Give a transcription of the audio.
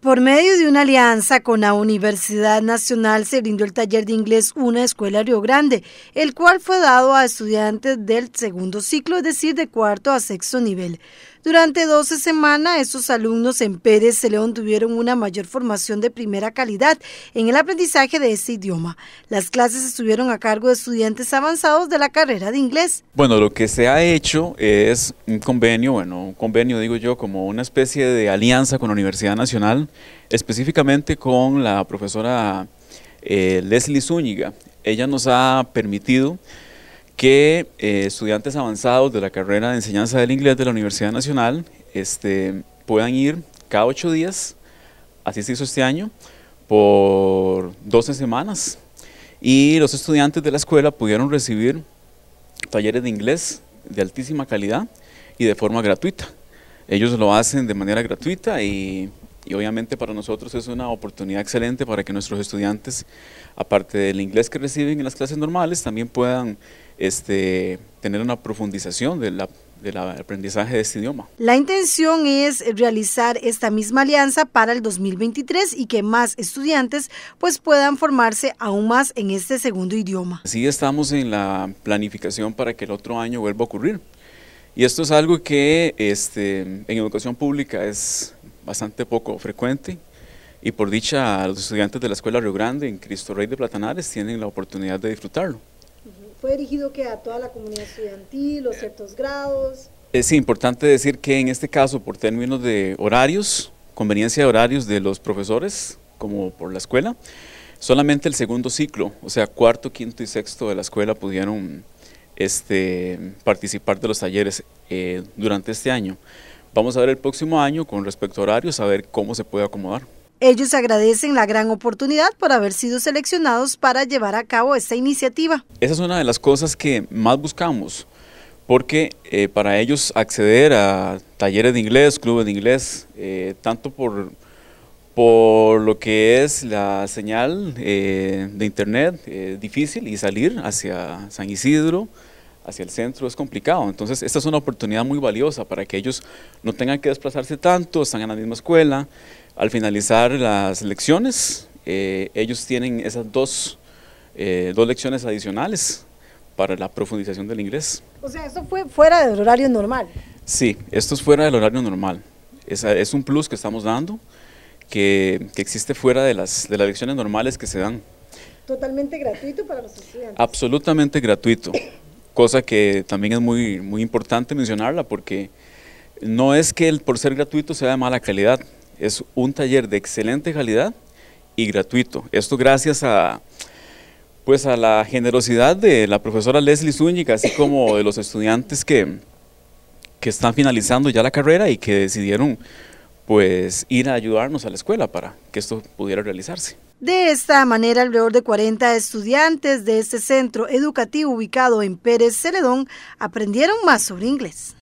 Por medio de una alianza con la Universidad Nacional se brindó el taller de inglés Una Escuela Río Grande, el cual fue dado a estudiantes del segundo ciclo, es decir, de cuarto a sexto nivel. Durante 12 semanas, estos alumnos en Pérez León tuvieron una mayor formación de primera calidad en el aprendizaje de este idioma. Las clases estuvieron a cargo de estudiantes avanzados de la carrera de inglés. Bueno, lo que se ha hecho es un convenio, bueno, un convenio digo yo como una especie de alianza con la Universidad Nacional, específicamente con la profesora eh, Leslie Zúñiga. Ella nos ha permitido que eh, estudiantes avanzados de la carrera de enseñanza del inglés de la Universidad Nacional este, puedan ir cada ocho días, así se hizo este año, por 12 semanas. Y los estudiantes de la escuela pudieron recibir talleres de inglés de altísima calidad y de forma gratuita. Ellos lo hacen de manera gratuita y y obviamente para nosotros es una oportunidad excelente para que nuestros estudiantes, aparte del inglés que reciben en las clases normales, también puedan este, tener una profundización del aprendizaje de este idioma. La intención es realizar esta misma alianza para el 2023 y que más estudiantes pues puedan formarse aún más en este segundo idioma. Sí estamos en la planificación para que el otro año vuelva a ocurrir. Y esto es algo que este, en educación pública es bastante poco frecuente y por dicha los estudiantes de la Escuela Río Grande en Cristo Rey de Platanares tienen la oportunidad de disfrutarlo. ¿Fue dirigido que a toda la comunidad estudiantil o ciertos grados? Es importante decir que en este caso por términos de horarios, conveniencia de horarios de los profesores como por la escuela, solamente el segundo ciclo, o sea cuarto, quinto y sexto de la escuela pudieron este, participar de los talleres eh, durante este año. Vamos a ver el próximo año con respecto a horarios, a ver cómo se puede acomodar. Ellos agradecen la gran oportunidad por haber sido seleccionados para llevar a cabo esta iniciativa. Esa es una de las cosas que más buscamos, porque eh, para ellos acceder a talleres de inglés, clubes de inglés, eh, tanto por, por lo que es la señal eh, de internet, difícil y salir hacia San Isidro, hacia el centro es complicado. Entonces, esta es una oportunidad muy valiosa para que ellos no tengan que desplazarse tanto, están en la misma escuela. Al finalizar las lecciones, eh, ellos tienen esas dos, eh, dos lecciones adicionales para la profundización del inglés. O sea, esto fue fuera del horario normal. Sí, esto es fuera del horario normal. Es, es un plus que estamos dando, que, que existe fuera de las, de las lecciones normales que se dan. Totalmente gratuito para los estudiantes. Absolutamente gratuito cosa que también es muy, muy importante mencionarla porque no es que el, por ser gratuito sea de mala calidad, es un taller de excelente calidad y gratuito. Esto gracias a, pues a la generosidad de la profesora Leslie Zúñiga, así como de los estudiantes que, que están finalizando ya la carrera y que decidieron pues ir a ayudarnos a la escuela para que esto pudiera realizarse. De esta manera, alrededor de 40 estudiantes de este centro educativo ubicado en Pérez Celedón aprendieron más sobre inglés.